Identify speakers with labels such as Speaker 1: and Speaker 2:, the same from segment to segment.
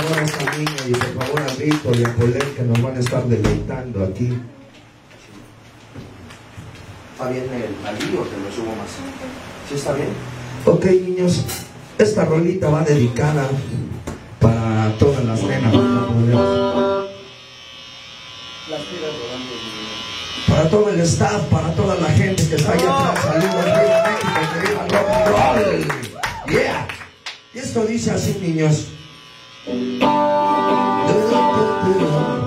Speaker 1: favor a esta niña y por favor a Víctor y a Polet que nos van a estar deleitando aquí. ¿Está bien el alío o te lo subo más? ¿Sí está bien? Ok, niños, esta rolita va dedicada para todas las nenas. Para todo el staff, para toda la gente que está allá atrás. Saludos, viva México, que viva rock and roll. Yeah. Y esto dice así, niños. The, the, the,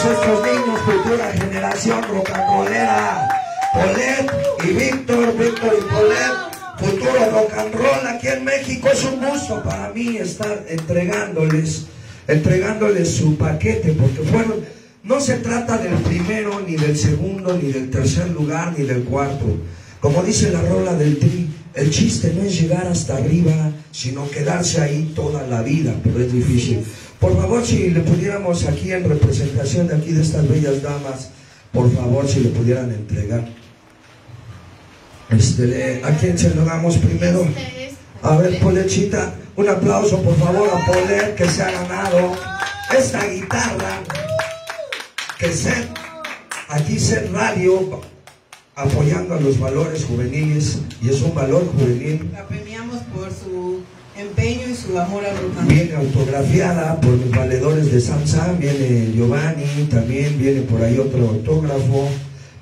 Speaker 1: A estos niños, futura generación rollera. Polet y Víctor, Víctor y Polet, futuro rock and roll aquí en México. Es un gusto para mí estar entregándoles, entregándoles su paquete, porque fueron, no se trata del primero, ni del segundo, ni del tercer lugar, ni del cuarto. Como dice la rola del tri, el chiste no es llegar hasta arriba, sino quedarse ahí toda la vida, pero es difícil. Por favor, si le pudiéramos aquí en representación de aquí de estas bellas damas, por favor, si le pudieran entregar. Este, ¿A quién se lo damos primero? A ver, Polechita, un aplauso por favor a Polet que se ha ganado esta guitarra que Set, aquí Set Radio apoyando a los valores juveniles y es un valor juvenil
Speaker 2: La premiamos por su empeño y su amor rock
Speaker 1: Viene autografiada por los valedores de Samsung, viene Giovanni, también viene por ahí otro autógrafo.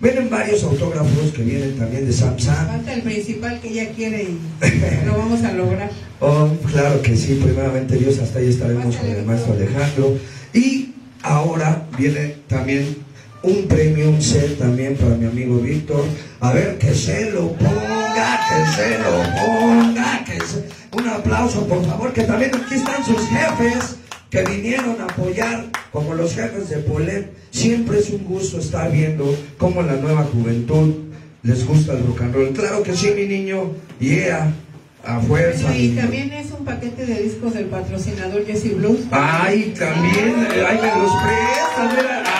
Speaker 1: Vienen varios autógrafos que vienen también de Samsung.
Speaker 2: Falta el principal que ella quiere y lo vamos a lograr.
Speaker 1: Oh, claro que sí, primeramente Dios, hasta ahí estaremos con el maestro Alejandro. Y ahora viene también un premio, un set también para mi amigo Víctor. A ver, que se lo ponga, que se lo ponga, que se... Un aplauso, por favor, que también aquí están sus jefes que vinieron a apoyar como los jefes de Polet. Siempre es un gusto estar viendo cómo la nueva juventud les gusta el rock and roll. Claro que sí, mi niño. Yeah. A fuerza.
Speaker 2: Bueno, y también es un paquete de discos del patrocinador Jesse Blues.
Speaker 1: Ay, también, ay, me los prestas, mira.